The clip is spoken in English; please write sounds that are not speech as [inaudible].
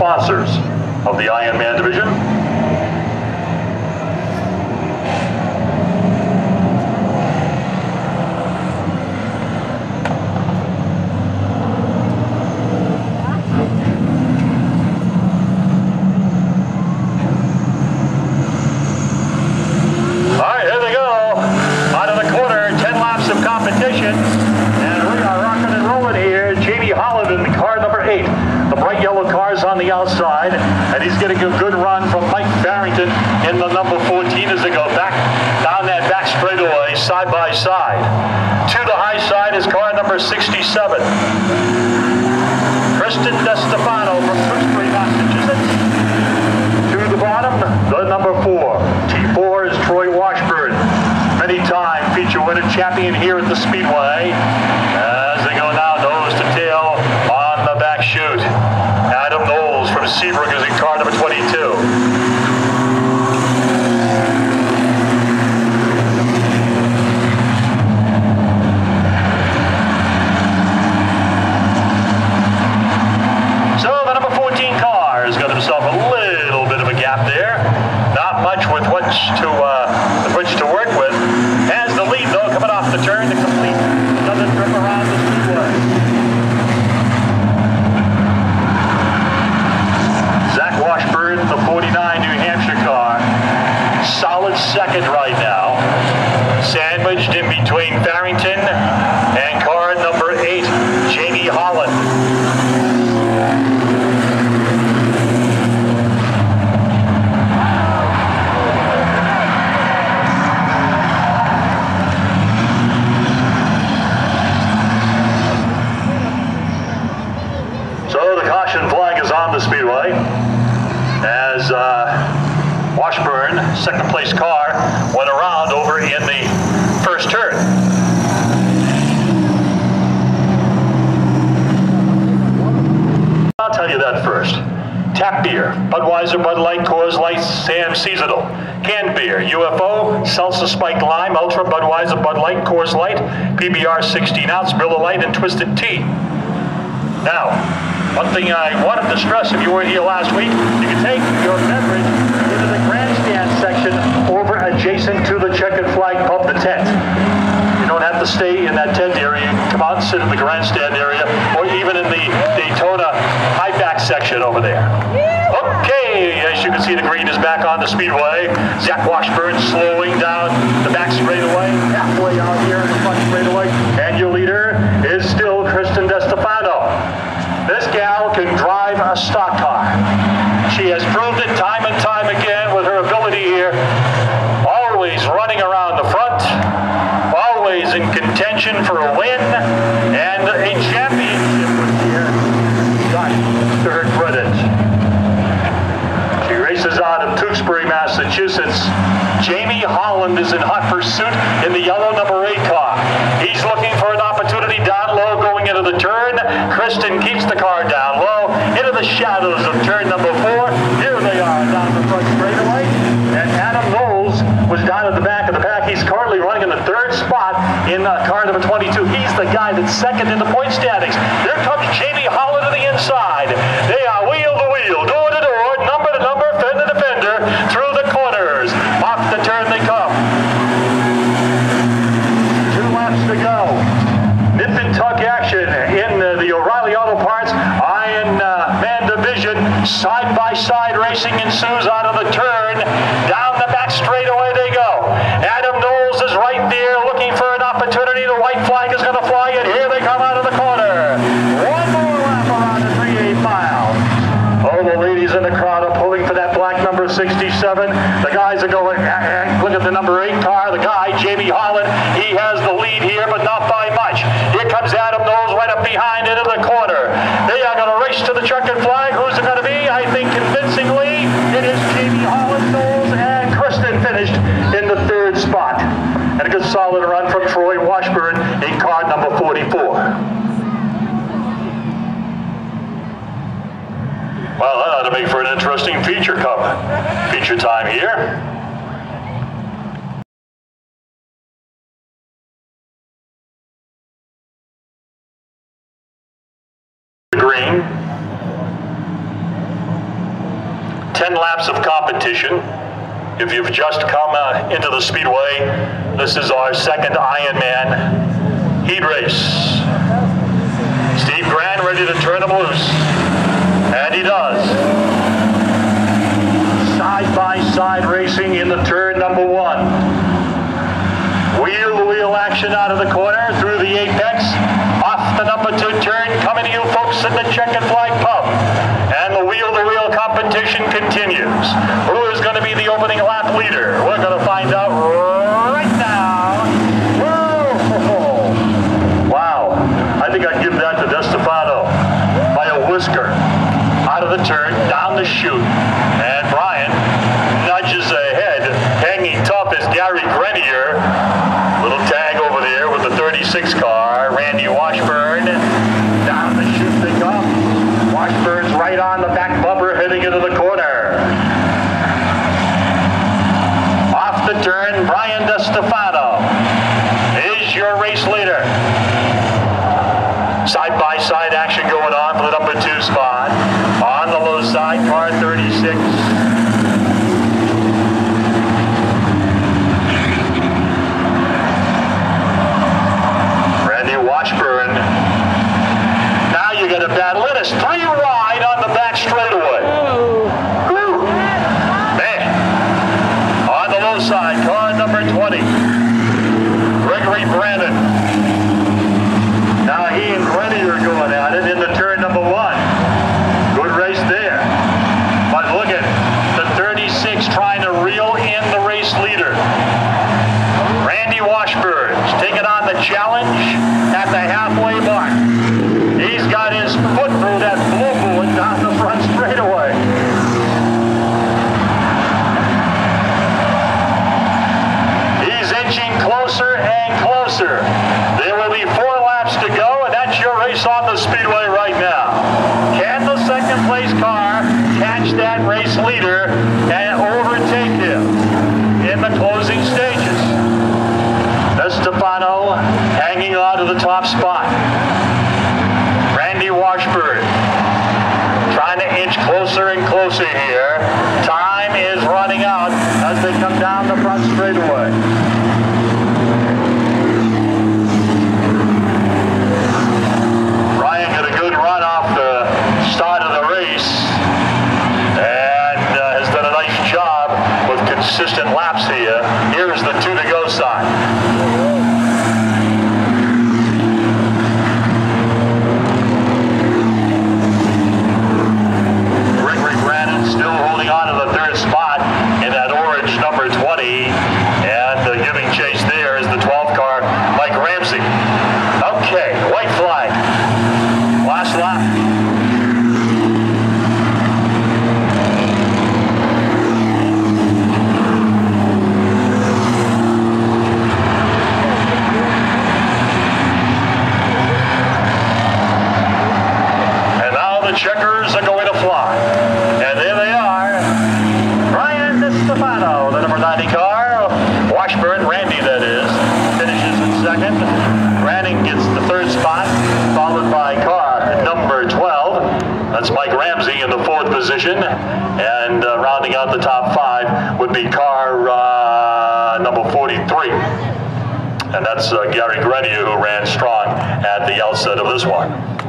sponsors of the Ironman division. All right, here they go. Out of the corner, 10 laps of competition. And we are rocking and rolling here. Jamie Holland in car number eight. The bright yellow car's on the outside. And he's getting a good run from Mike Barrington in the number 14 as they go back down that back straightaway side by side. To the high side is car number 67. Kristen DeStefano from Tewksbury, Massachusetts. To the bottom, the number four. T4 is Troy Washburn. Many time feature winner champion here at the Speedway. As they go now nose to tail on the back chute. Adam Knowles from Seabrook is in car number 22. So the number 14 car has got himself a little bit of a gap there. Not much with which to uh, with which to work with. Has the lead though coming off the turn to complete another trip around the speedway. Zach Washburn, the 49 New Hampshire car, solid second right now. Sandwiched in between Farrington and car number eight, Jamie Holland. So the caution flag is on the speedway as uh, Washburn, second place car, went around over in the first turn. I'll tell you that first. Tap beer, Budweiser, Bud Light, Coors Light, Sam Seasonal. Canned beer, UFO, Salsa Spike Lime, Ultra, Budweiser, Bud Light, Coors Light, PBR 16 ounce, Miller Lite, and Twisted Tea. Now, one thing I wanted to stress if you weren't here last week, you can take your beverage into the grandstand section over adjacent to the checkered flag pub, the tent. You don't have to stay in that tent area. You can come out and sit in the grandstand area or even in the Daytona high back section over there. Okay, as you can see, the green is back on the speedway. Zach Washburn slowing down the back straightaway, halfway out here in the front straightaway. And your leader is still Kristen DeStefano. This gal can drive a stock car. She has proved it time and time again with her ability here. Always running around the front, always in contention for a win, and a championship this year. Got to her credit. She races out of Tewksbury, Massachusetts. Jamie Holland is in hot pursuit in the yellow number eight car. He's looking for an opportunity down low going into the turn. Kristen keeps the car down low into the shadows of turn number four. Here they are down the front straightaway. And Adam Knowles was down at the back of the pack. He's currently running in the third spot in uh, car number 22. He's the guy that's second in the point standings. Here comes Jamie Holland to the inside. They are wheel to wheel, door to door, number to number, fender to fender, through the corners. Off the turn they come. Two laps to go. Nip and tuck action in uh, the O'Reilly Auto Parts Iron uh, Man division. Side by side racing ensues out of the turn. Down the back straightaway they go. Adam Knowles is right there looking for an opportunity. The white flag is going to fly, and here they come out of the corner. One more lap around the 3 8 mile. Oh, the ladies in the crowd are pulling for that black number 67. The guys are going, eh, eh, look at the number 8 car. The guy, Jamie Holland, he has the lead here, but not by much. Here comes Adam Knowles right up behind into the corner. They are going to race to the checkered flag. Who's it going to be? I think convincingly, it is Jamie Holland, Knowles, and Kristen finished in the third spot. And a good solid run from Troy Washburn in car number 44. Well, that ought to make for an interesting feature cup. Feature time here. Green. 10 laps of competition. If you've just come uh, into the Speedway, this is our second Ironman heat race. Steve Grant ready to turn him loose. And he does. Side-by-side racing in the turn number one. Wheel-to-wheel action out of the corner through the apex. Off the number two turn, coming to you folks in the checkered flag pub. And the wheel-to-wheel competition continues. Who is going to be the opening lap leader? We're going to find out right now. Whoa! [laughs] Wow. I think I'd give that to DeStefano by a whisker. Out of the turn, down the chute. And Brian nudges ahead. Hanging tough is Gary Grenier. Little tag over there with the 36 car. Randy Washburn. Down the chute they come. Washburn's right on the back bumper heading into the corner. Off the turn, Brian DeStefano is your race leader. Side-by-side action going on for the number two spot. On the low side, car 36. Randy Washburn. Now you get a battle. It is three wide on the back straightaway. Whew. Man. On the low side, car number 20. Gregory Brandon. Now he and Grenier are going at it in the turn number one. Good race there. But look at the 36 trying to reel in the race leader. Randy Washburn's taking on the challenge at the halfway mark. He's got his foot through that floorboard down the front straightaway. He's inching closer and closer. There will be four laps to go, and that's your race on the speedway right now. Can the second place car that race leader and overtake him in the closing stages? Estefano hanging on to the top spot. Randy Washburn trying to inch closer and closer here. Time is running out as they come down the front straightaway. Ryan got a good run off the start of the race and uh, has done a nice job with consistent laps here. Here's the two to go sign. Gregory Brandon still holding on to the third spot in that orange number 20 and uh, giving chase there is the 12 car Mike Ramsey. Okay, white flag. Last lap. And now the checkers are going to fly. And there they are. Brian DeStefano, the number 90 car. Washburn, Randy that is, finishes in second. Ranning gets the third spot, followed by car number 12. That's Mike Ramsey in the fourth position. And uh, rounding out the top five would be car uh, number 43. And that's uh, Gary Grenier who ran strong at the outset of this one.